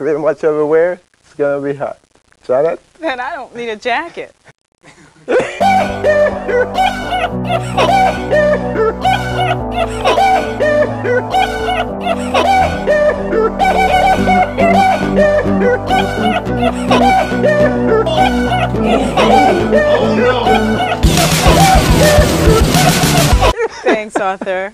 pretty much everywhere, it's gonna be hot. Janet? Then I don't need a jacket. Oh, Thanks, Arthur.